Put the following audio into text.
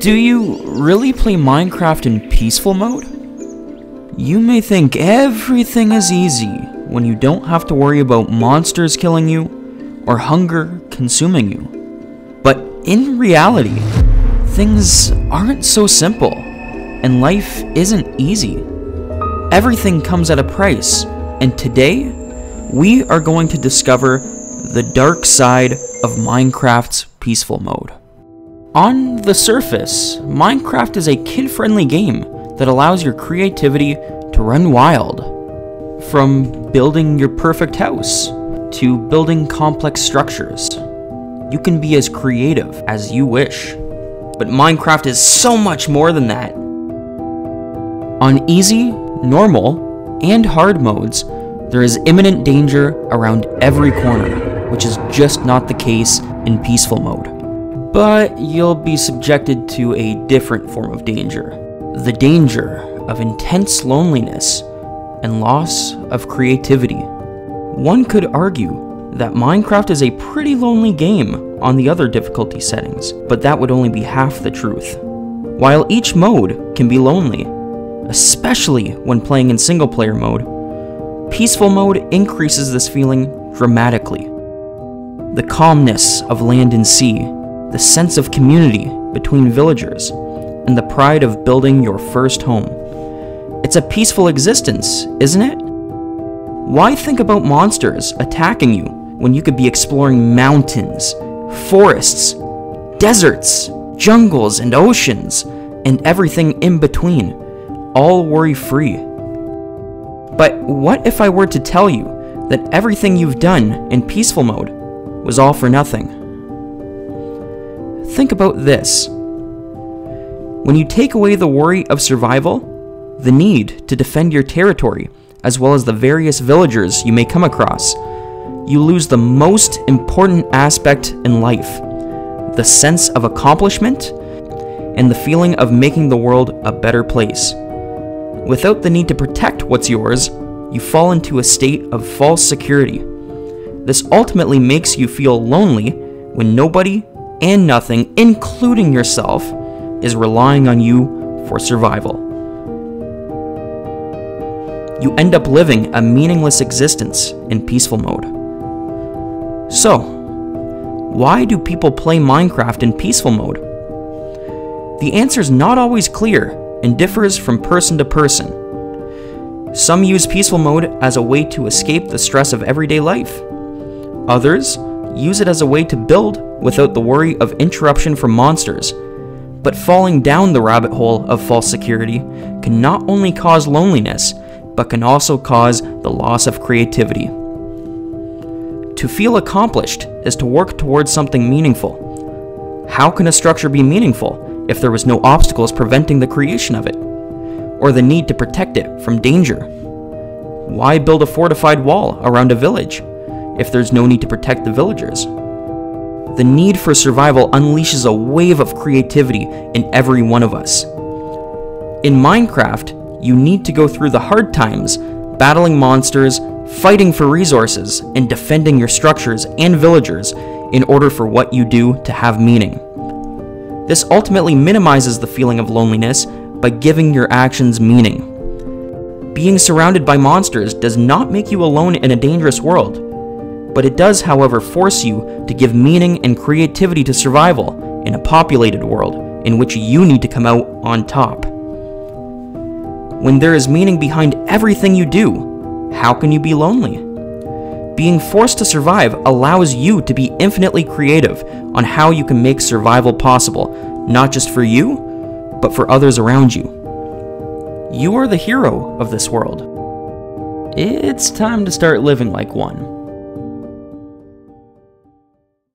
Do you really play Minecraft in peaceful mode? You may think everything is easy when you don't have to worry about monsters killing you or hunger consuming you. But in reality, things aren't so simple, and life isn't easy. Everything comes at a price, and today, we are going to discover the dark side of Minecraft's peaceful mode. On the surface, Minecraft is a kid-friendly game that allows your creativity to run wild. From building your perfect house to building complex structures. You can be as creative as you wish. But Minecraft is so much more than that. On easy, normal, and hard modes, there is imminent danger around every corner, which is just not the case in peaceful mode. But you'll be subjected to a different form of danger the danger of intense loneliness and loss of creativity. One could argue that Minecraft is a pretty lonely game on the other difficulty settings, but that would only be half the truth. While each mode can be lonely, especially when playing in single player mode, peaceful mode increases this feeling dramatically. The calmness of land and sea, the sense of community between villagers, and the pride of building your first home. It's a peaceful existence, isn't it? Why think about monsters attacking you when you could be exploring mountains, forests, deserts, jungles, and oceans, and everything in between, all worry free? But what if I were to tell you that everything you've done in peaceful mode was all for nothing? Think about this. When you take away the worry of survival, the need to defend your territory, as well as the various villagers you may come across, you lose the most important aspect in life the sense of accomplishment and the feeling of making the world a better place. Without the need to protect what's yours, you fall into a state of false security. This ultimately makes you feel lonely when nobody and nothing, including yourself, is relying on you for survival. You end up living a meaningless existence in peaceful mode. So, why do people play Minecraft in peaceful mode? The answer is not always clear and differs from person to person. Some use peaceful mode as a way to escape the stress of everyday life. Others use it as a way to build without the worry of interruption from monsters. But falling down the rabbit hole of false security can not only cause loneliness, but can also cause the loss of creativity. To feel accomplished is to work towards something meaningful. How can a structure be meaningful if there was no obstacles preventing the creation of it? Or the need to protect it from danger? Why build a fortified wall around a village if there's no need to protect the villagers? The need for survival unleashes a wave of creativity in every one of us. In Minecraft, you need to go through the hard times, battling monsters, fighting for resources, and defending your structures and villagers in order for what you do to have meaning. This ultimately minimizes the feeling of loneliness by giving your actions meaning. Being surrounded by monsters does not make you alone in a dangerous world, but it does, however, force you to give meaning and creativity to survival in a populated world in which you need to come out on top. When there is meaning behind everything you do, how can you be lonely? Being forced to survive allows you to be infinitely creative on how you can make survival possible, not just for you, but for others around you. You are the hero of this world. It's time to start living like one.